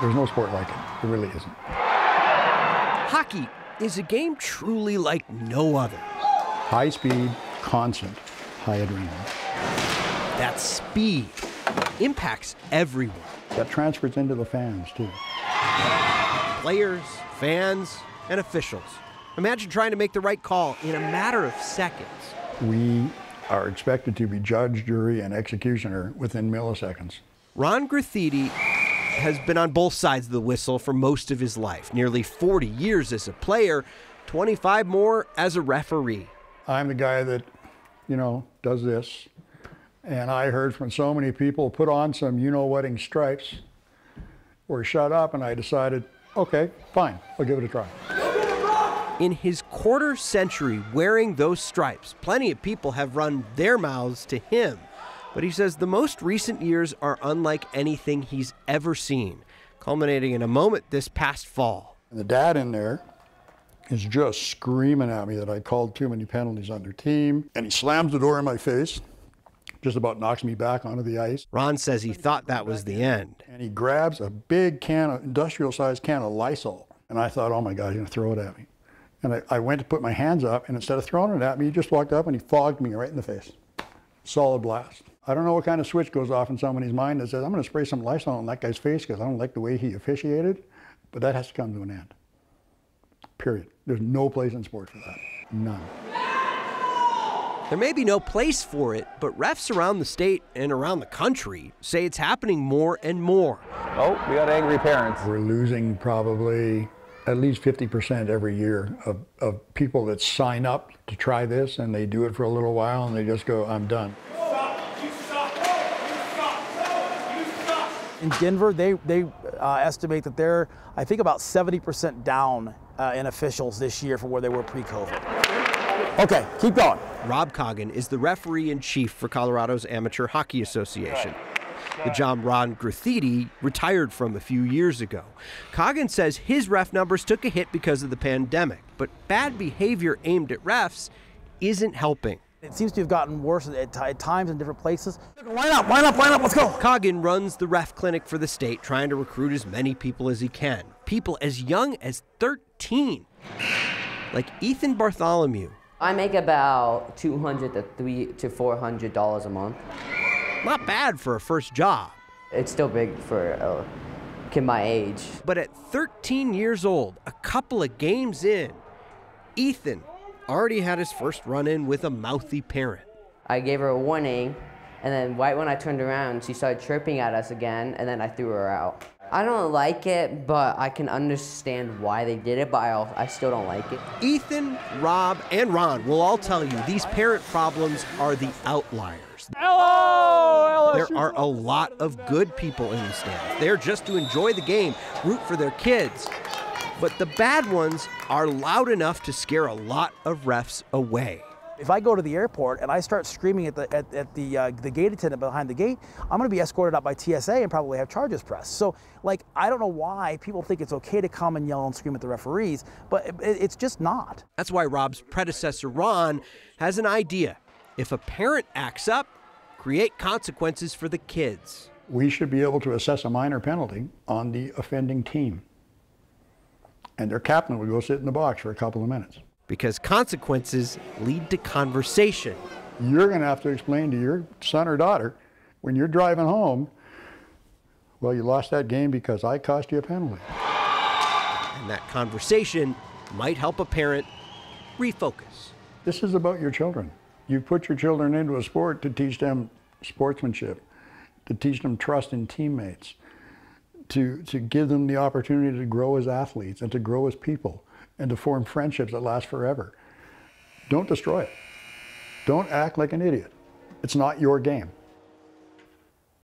There's no sport like it. It really isn't. Hockey is a game truly like no other. High speed, constant, high adrenaline. That speed impacts everyone. That transfers into the fans too. Players, fans, and officials. Imagine trying to make the right call in a matter of seconds. We are expected to be judge, jury, and executioner within milliseconds. Ron Graffiti has been on both sides of the whistle for most of his life nearly 40 years as a player, 25 more as a referee. I'm the guy that, you know, does this. And I heard from so many people put on some you know whating stripes or shut up, and I decided, okay, fine, I'll give it a try. In his quarter century wearing those stripes, plenty of people have run their mouths to him. But he says the most recent years are unlike anything he's ever seen, culminating in a moment this past fall. The dad in there is just screaming at me that I called too many penalties on their team, and he slams the door in my face, just about knocks me back onto the ice. Ron says he thought that was the end. And he grabs a big can of industrial sized can of Lysol, and I thought, oh my God, he's gonna throw it at me. And I, I went to put my hands up, and instead of throwing it at me, he just walked up and he fogged me right in the face. Solid blast. I don't know what kind of switch goes off in somebody's mind that says, I'm going to spray some Lysol on that guy's face because I don't like the way he officiated, but that has to come to an end. Period. There's no place in sport for that. None. There may be no place for it, but refs around the state and around the country say it's happening more and more. Oh, we got angry parents. We're losing probably at least 50% every year of, of people that sign up to try this and they do it for a little while and they just go, I'm done. In Denver, they, they uh, estimate that they're, I think, about 70% down uh, in officials this year from where they were pre COVID. Okay, keep going. Rob Coggin is the referee in chief for Colorado's Amateur Hockey Association. The job Ron Graffiti retired from a few years ago. Coggin says his ref numbers took a hit because of the pandemic, but bad behavior aimed at refs isn't helping. It seems to have gotten worse at, at times in different places. Line up, line up, line up, let's go. Coggin runs the ref clinic for the state, trying to recruit as many people as he can. People as young as 13, like Ethan Bartholomew. I make about 200 to three to 400 dollars a month. Not bad for a first job. It's still big for a kid my age. But at 13 years old, a couple of games in, Ethan already had his first run in with a mouthy parent. I gave her a warning, and then right when I turned around, she started chirping at us again, and then I threw her out. I don't like it, but I can understand why they did it, but I, I still don't like it. Ethan, Rob, and Ron will all tell you these parent problems are the outliers. Hello, There are a lot of good people in the stands. They're just to enjoy the game, root for their kids. But the bad ones are loud enough to scare a lot of refs away. If I go to the airport and I start screaming at the at, at the uh, the gate attendant behind the gate, I'm going to be escorted out by TSA and probably have charges pressed. So, like, I don't know why people think it's okay to come and yell and scream at the referees, but it, it's just not. That's why Rob's predecessor, Ron, has an idea. If a parent acts up, create consequences for the kids. We should be able to assess a minor penalty on the offending team. And their captain would go sit in the box for a couple of minutes. Because consequences lead to conversation. You're going to have to explain to your son or daughter when you're driving home, well, you lost that game because I cost you a penalty. And that conversation might help a parent refocus. This is about your children. You put your children into a sport to teach them sportsmanship, to teach them trust in teammates, to, to give them the opportunity to grow as athletes and to grow as people and to form friendships that last forever. Don't destroy it. Don't act like an idiot. It's not your game.